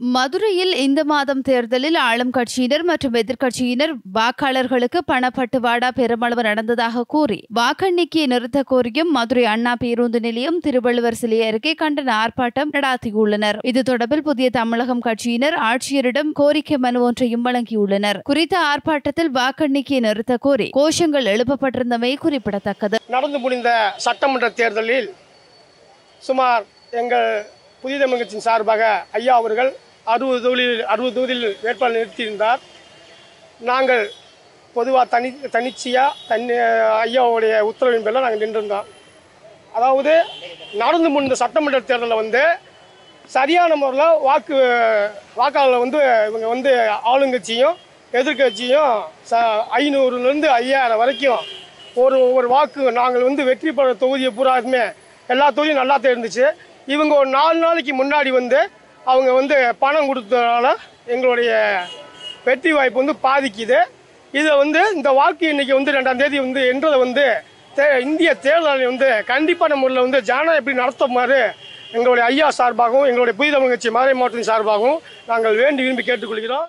மதுரையில் இந்த மாதம் தேர்தலில் ஆளும் கட்சியினர் மற்றும் எதிர்க்கட்சியினர் வாக்காளர்களுக்கு பணப்பட்டுவாடா பெருமளவு நடந்ததாக கூறி வாக்கெண்ணிக்கையை நிறுத்த கோரியும் மதுரை அண்ணா பேருந்து நிலையம் திருவள்ளுவர் சிலை அருகே கண்டன ஆர்ப்பாட்டம் நடாத்தியுள்ளனர். இது தொடர்பில் புதிய தமிழகம் கட்சியினர் ஆட்சியரிடம் கோரிக்கை மனு ஒன்றையும் வழங்கியுள்ளனர். குறித்த ஆர்ப்பாட்டத்தில் வாக்கெண்ணிக்கையை நிறுத்த கோரி கோஷங்கள் எழுப்பப்பட்டிருந்தமை குறிப்பிடத்தக்கது. நடந்து முடிந்த சட்டமன்ற தேர்தலில் சுமார் எங்கள் புதிய தமிழகத்தின் சார்பாக ஐயா அவர்கள் அறுபது தொகுதியில் அறுபது தொகுதியில் வேட்பாளர் நிறுத்தியிருந்தார். நாங்கள் பொதுவாக தனி தனிச்சையாக தன் ஐயாவுடைய உத்தரவின் பேரில் நாங்கள் நின்றிருந்தோம். அதாவது நடந்து முடிந்த சட்டமன்ற தேர்தலில் வந்து சரியான முறையில் வாக்கு வாக்காளர்கள் வந்து இவங்க வந்து ஆளுங்கட்சியும் எதிர்க்கட்சியும் ச ஐநூறுலேருந்து ஐயாயிரம் வரைக்கும் ஒரு ஒரு வாக்கு நாங்கள் வந்து வெற்றி பெற தொகுதியை பூராதுமே எல்லா தொகுதியும் நல்லா தெரிஞ்சிச்சு இவங்க ஒரு நாலு நாளைக்கு முன்னாடி வந்து அவங்க வந்து பணம் கொடுத்ததுனால எங்களுடைய வெற்றி வாய்ப்பு வந்து பாதிக்குது. இதை வந்து இந்த வாக்கு இன்னைக்கு வந்து ரெண்டாம் தேதி வந்து என்றதை வந்து தே இந்திய தேர்தல் வந்து கண்டிப்பான முறையில் வந்து ஜானா எப்படி நடத்துமாறு எங்களுடைய ஐயா சார்பாகவும் எங்களுடைய புதிய தமிழ் கட்சி மதுரை மாவட்டத்தின் சார்பாகவும் நாங்கள் வேண்டி விரும்பி கேட்டுக்கொள்கிறோம்.